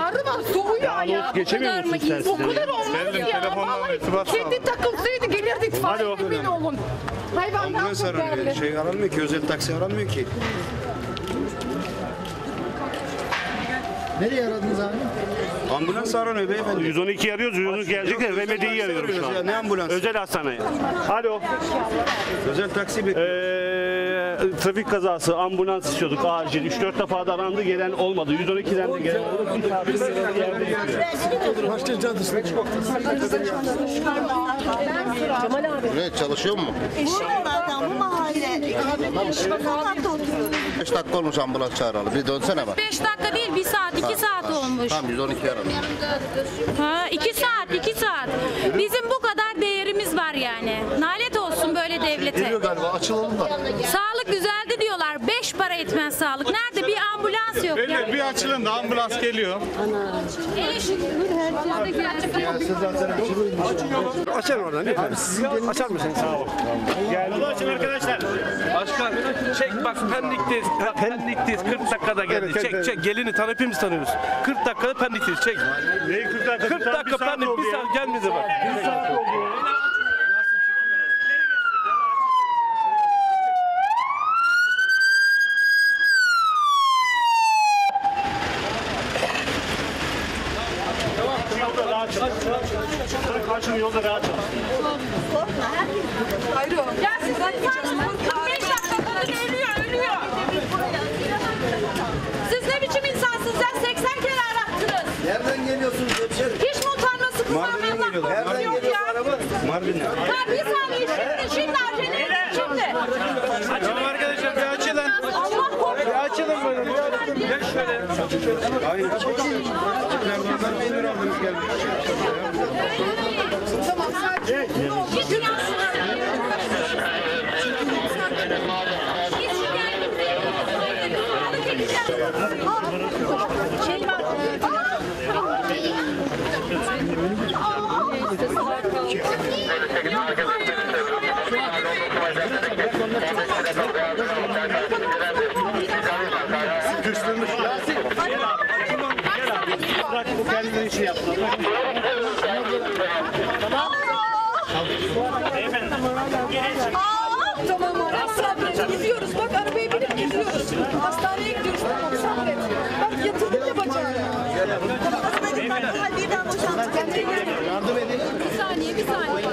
Ağrı var, soğuyor ya. Geçemiyor musun sen O kadar olmaz Verdim, ya. telefonla Vallahi irtibat sağladım. Kendi takılsaydı gelirdi itfaiye Alo. emin olun. Hayvandan Ambulans aranıyor. kurtardı. Şey aranmıyor ki özel taksi aranmıyor ki. Nereye aradınız abi? Ambulans aranıyor beyefendi. 112 arıyoruz, 112 gelecek de Remedi'yi arıyorum şu Ya an. ne ambulans? Özel hastane. Alo. Özel taksi bekliyor. Ee, trafik kazası, ambulans istiyorduk acil. 3-4 defa da arandı, gelen olmadı. 112'den de gelen olmadı. Bir yerdeyiz. Başka caddesi. Ne çalışıyor mu? Buralardan bu mahalle sokakta oturuyoruz. 5 dakika olmuş ambulans çağıralı. Bir dönsene bak. 5 dakika değil 1 saat 2 saat olmuş. Tam 112 aradı. Ha 2 saat 2 saat. Bizim bu kadar değerimiz var yani. Olsun böyle devlete. galiba açılalım da. Sağlık düzeldi diyorlar. 5 para etmez sağlık. Nerede bir ambulans yok ya. Beyler bir açılın da ambulans geliyor. Açar oradan lütfen. Abi sizin Açar mısın? Sağ ol. Yolu açın arkadaşlar. Başkan çek bak Pendik'teyiz. Pendik'teyiz. 40 dakikada geldi. çek çek gelini tanı hepimiz tanıyoruz. 40 dakikada Pendik'teyiz. Çek. Neyi 40 dakika? 40 dakika Pendik bir saat gelmedi bak. Yolda rahat. Karşının yolda rahat çalışın. Ya siz insansınız. 45 dakika kadın ölüyor, ölüyor. Siz ne biçim insansınız ya? 80 kere arattınız. Nereden geliyorsunuz hemşerim? Hiç mi utanması Mardin'den geliyorlar. korkuyor Nereden ya? Mardin'den. Ha bir saniye şimdi, şimdi acele edin şimdi. Açalım arkadaşlar bir açılın. Allah korkuyor. Bir açılın böyle. Bir açılın. Gel şöyle. Aynen. Nereden peynir aldınız gelmiş. Yansın. Şey var. Bırak bu işi yapsın. Aa, tamam ara sabret gidiyoruz bak arabaya binip gidiyoruz. Hastaneye gidiyoruz tamam sabret. Bak yatırdım ya bacağını. Hadi birden boşaltın. Bir saniye bir saniye.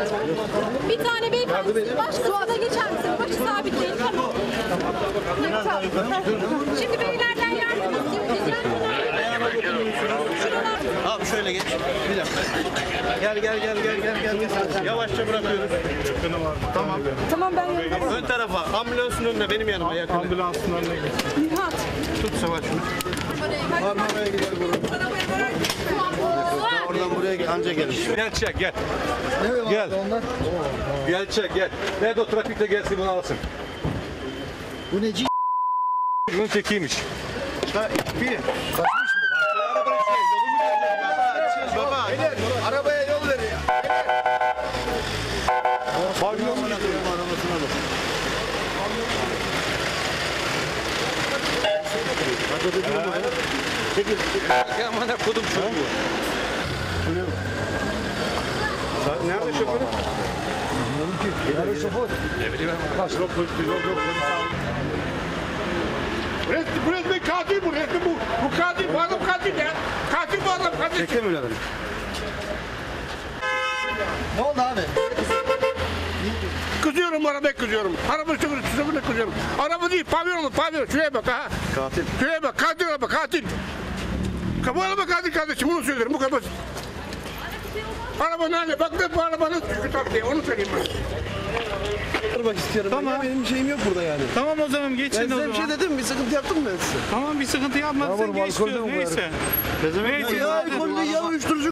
Bir tane beyefendi baş kısmına geçer misin? Başı sabitleyin. Tamam. Tamam. Şimdi beylerden yardım isteyeceğim. Abi şöyle geç. Bir dakika. Gel gel gel gel gel gel. gel. Yavaşça bırakıyoruz. Tamam. Tamam ben yanındayım. Ön tarafa. Ambulansın önüne benim yanıma yakın. Ambulansın önüne git. Nihat. Tut Savaş. Marmara'ya gidelim. Oradan buraya gel- anca gelmiş. Gel çek gel. Ne Gel. onlar? Gel çek gel. Nerede o trafikte gelsin bunu alsın. Bu neci? Bunu çekiymiş. Baba. Ya bana kodum çocuğu. Nerede şoförü? Resmi, bu resmi katil bu resmi bu. Bu katil bu adam katil ya. Katil bu adam katil. Beklemiyorlar beni. Ne oldu abi? Kızıyorum arabaya kızıyorum. Araba sürücü sürücüne kızıyorum. Araba değil pavyon mu pavyon. Şuraya bak ha. Katil. Şuraya bak katil araba katil. Bu araba katil kardeşim bunu söylerim bu kadar. Araba nerede? Bak ne bu arabanın şu taksiye onu söyleyeyim ben. Durmak istiyorum. Tamam. benim şeyim yok burada yani. Tamam o zaman Ben geçin size bir şey dedim. Bir sıkıntı yaptım mı ben size? Tamam bir sıkıntı yapmadıysan Tamam, geç alkolde diyoruz mi bu neyse. Neyse. Ya alkollü ya uyuşturucu